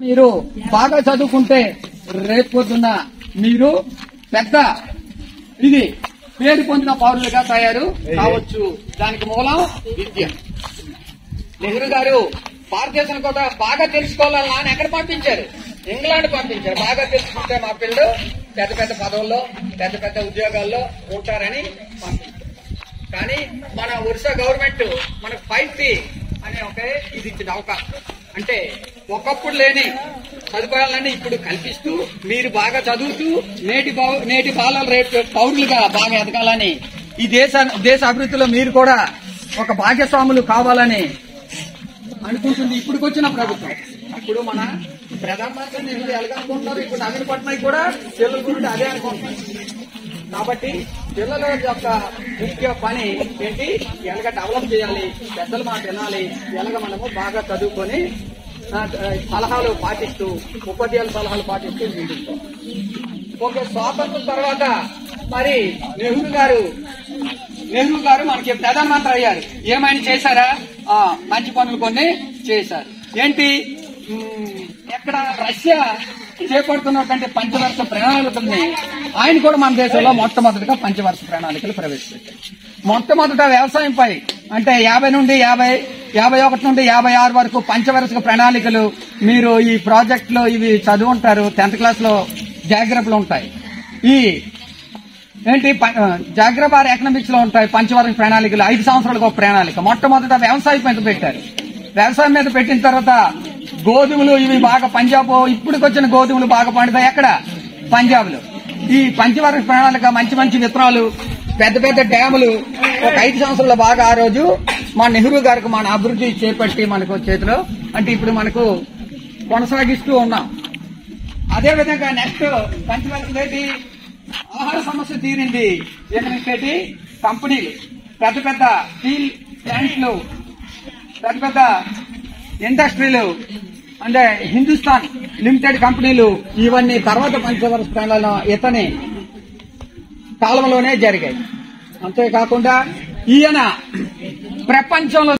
మీరు బాగా చదువుకుంటే రేపు మీరు పెద్ద ఇది పేరు పొందిన పౌరులుగా తయారు కావచ్చు. దానికి మూలం విద్య. నెహ్రూ గారు భారతదేశం కూడా బాగా తెలుసుకోవాలని నాన్న ఎక్కడ పంపించారు ఇంగ్లాండ్ పంపించారు బాగా తెలుసుకుంటే మా పిల్లలు పెద్ద పెద్ద పదవుల్లో పెద్ద పెద్ద ఉద్యోగాల్లో ఉంటారని పంపించారు కానీ మన ఒరిస్సా గవర్నమెంట్ మనకు ఫైవ్ సి అనే ఒక ఇది ఇచ్చిన అవకాశం. అంటే ఒకప్పుడు లేని సదుపాయాలన్నీ ఇప్పుడు కల్పిస్తూ మీరు బాగా చదువుతూ నేటి నేటి బాలల రేపు పౌరులుగా బాగా ఎదగాలని ఈ దేశ దేశ అభివృద్ధిలో మీరు కూడా ఒక భాగస్వాములు కావాలని అనుకుంటుంది ఇప్పుడు వచ్చిన ప్రభుత్వం. ఇప్పుడు మన ప్రధానమంత్రి నెహ్రూ ఎలాగనుకుంటున్నారు? ఇప్పుడు నవీన్ పట్నాయక్ కూడా పిల్లల గురించి అదే అనుకుంటున్నారు. కాబట్టి పిల్లల యొక్క ముఖ్య పని ఏంటి? ఎలాగ డెవలప్ చేయాలి? పెద్దల మాట వినాలి. ఎలాగ మనము బాగా చదువుకొని సలహాలు పాటిస్తూ ఉపాధ్యాయుల సలహాలు పాటిస్తూ జీవిస్తాం ఓకే స్వాతంత్రం తర్వాత మరి నెహ్రూ గారు నెహ్రూ గారు మనకి ప్రధానమంత్రి అయ్యారు. ఏమైనా చేశారా? మంచి పనులు కొన్ని చేశారు. ఏంటి? ఎక్కడ రష్యా చేపడుతున్నటువంటి పంచవర్ష ప్రణాళికల్ని ఆయన కూడా మన దేశంలో మొట్టమొదటిగా పంచవర్ష ప్రణాళికలు ప్రవేశపెట్టారు. మొట్టమొదట వ్యవసాయంపై అంటే యాభై నుండి యాభై యాభై ఒకటి నుండి యాభై ఆరు వరకు పంచవరుస ప్రణాళికలు మీరు ఈ ప్రాజెక్ట్లో ఇవి చదువుంటారు టెన్త్ క్లాస్లో జాగ్రత్తలు ఉంటాయి. ఈ ఏంటి జాగ్రబార్ ఎకనామిక్స్లో ఉంటాయి పంచవరం ప్రణాళికలు ఐదు సంవత్సరాలకు ఒక ప్రణాళిక. మొట్టమొదట వ్యవసాయం మీద పెట్టారు. వ్యవసాయం మీద పెట్టిన తర్వాత గోధుమలు ఇవి బాగా పంజాబ్ ఇప్పటికి వచ్చిన గోధుమలు బాగా పండుతాయి. ఎక్కడ? పంజాబ్లో ఈ పంచవరం ప్రణాళిక మంచి మంచి విత్తనాలు పెద్ద పెద్ద డ్యాములు ఒక ఐదు సంవత్సరాలు బాగా ఆ రోజు మా నెహ్రూ గారికి మన అభివృద్ధి చేపట్టి మనకు చేతిలో. అంటే ఇప్పుడు మనకు కొనసాగిస్తూ ఉన్నాం. అదేవిధంగా నెక్స్ట్ పంచవర్తి ఆహార సమస్య తీరింది. ఏంటంటే కంపెనీలు పెద్ద పెద్ద స్టీల్ ప్లాంట్లు పెద్ద పెద్ద ఇండస్ట్రీలు అంటే హిందుస్థాన్ లిమిటెడ్ కంపెనీలు ఇవన్నీ తర్వాత పంచవర్ష ప్రణాళిక ఇతని కాలంలోనే జరిగాయి. అంతేకాకుండా ఈయన ప్రపంచంలో